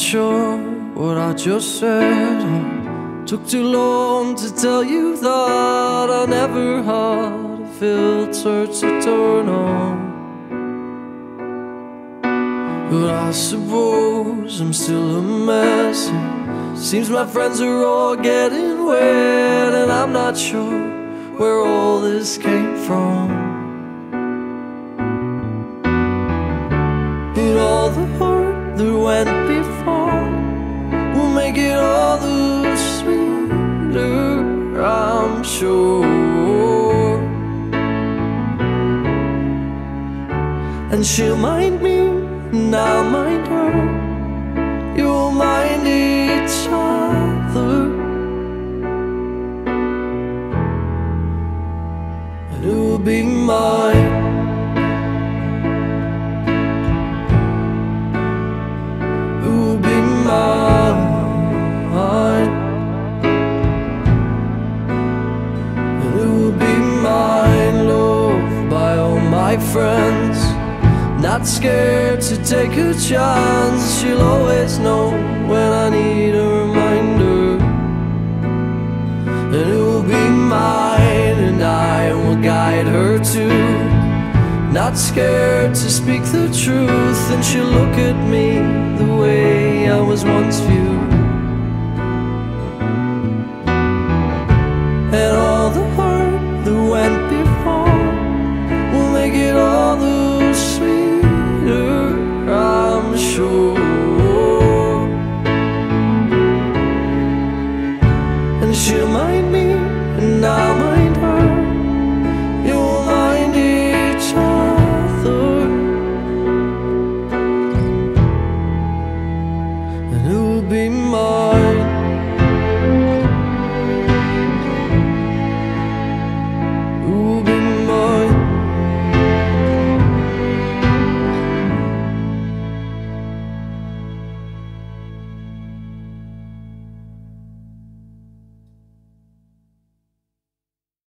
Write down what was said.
sure what I just said. I took too long to tell you that I never had a filter to turn on. But I suppose I'm still a mess. Seems my friends are all getting wet, and I'm not sure where all this came from. And all the that went before will make it all the sweeter, I'm sure. And she'll mind me, and I'll mind her. You'll mind each other. And it will be mine. my friends. Not scared to take a chance. She'll always know when I need a reminder. And it will be mine and I will guide her too. Not scared to speak the truth. And she'll look at me the way I was once viewed. And all true And she'll mind me and I'll mind her. You'll mind each other. And who'll be mine. Ooh.